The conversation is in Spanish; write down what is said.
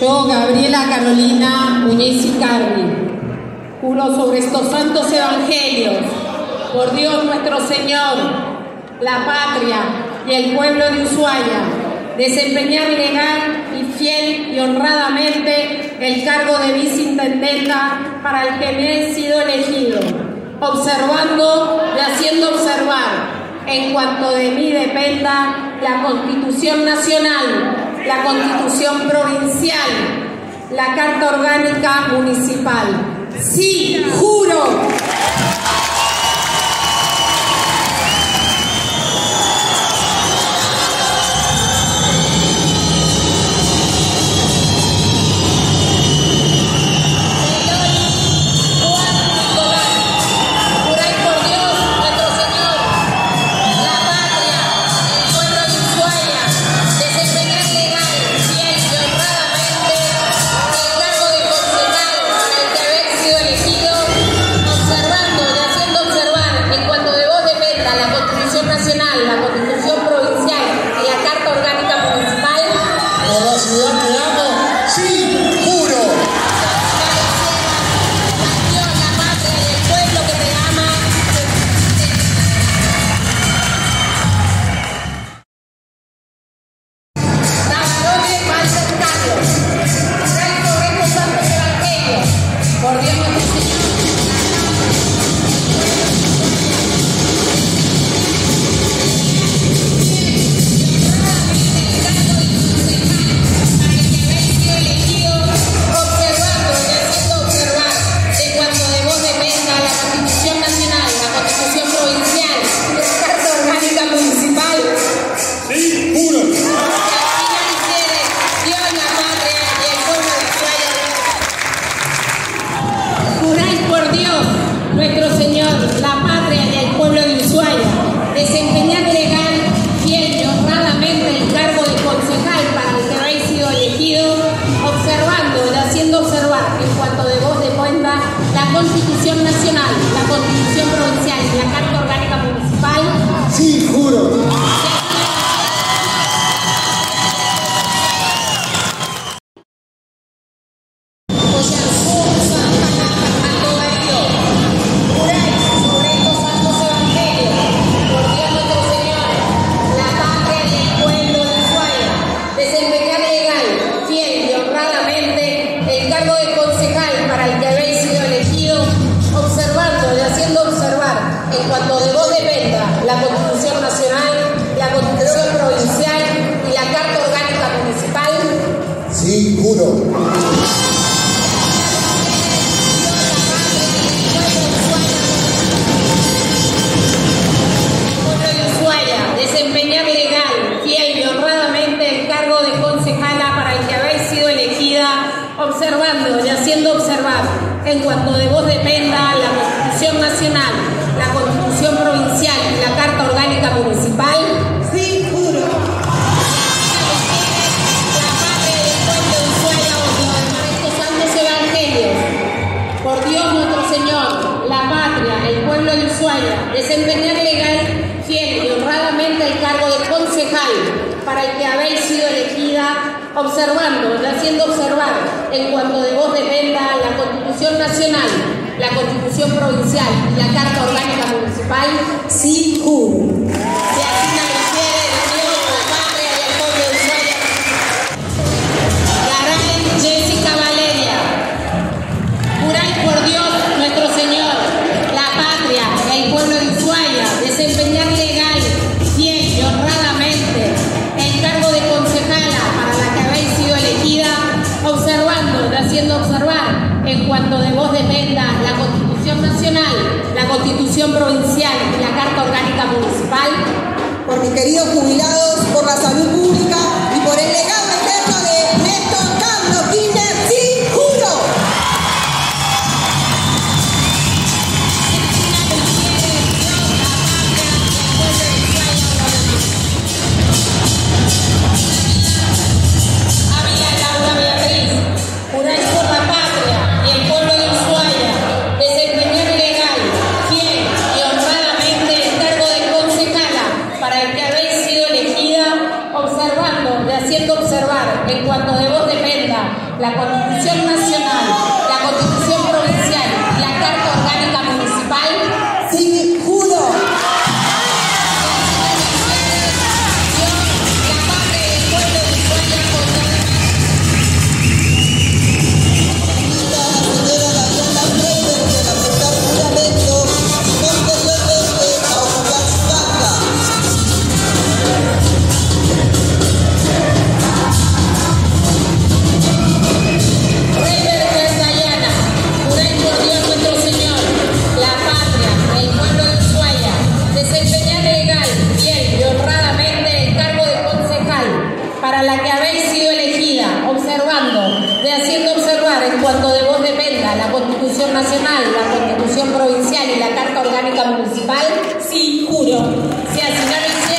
Yo, Gabriela Carolina Muñiz y Carri, juro sobre estos santos evangelios, por Dios nuestro Señor, la patria y el pueblo de Ushuaia, desempeñar legal y fiel y honradamente el cargo de viceintendenta para el que me he sido elegido, observando y haciendo observar, en cuanto de mí dependa, la Constitución Nacional la constitución provincial, la carta orgánica municipal. Sí, juro. Constituição. cuando de vos dependa la Constitución Nacional, la Constitución Provincial y la Carta Orgánica Municipal? Sí, juro. desempeñar legal, fiel y honradamente el cargo de concejala para el que habéis sido elegida, observando y haciendo observar, en cuanto de vos dependa, la Constitución Nacional, la Constitución Provincial y la Carta Orgánica Municipal. Sí, juro. La patria del pueblo de Ushuaia, los santos evangelios. Por Dios nuestro Señor, la patria, el pueblo de Ushuaia, desempeñar legal, fiel y honradamente el cargo de concejal para el que habéis sido elegida observando y haciendo observar en cuanto de vos dependa la Constitución Nacional, la Constitución Provincial y la Carta Orgánica by Seed Constitución Provincial y la Carta Orgánica Municipal, por mi querido la Constitución Nacional, cuando de vos dependa la Constitución Nacional, la Constitución Provincial y la Carta Orgánica Municipal, sí, juro, si así no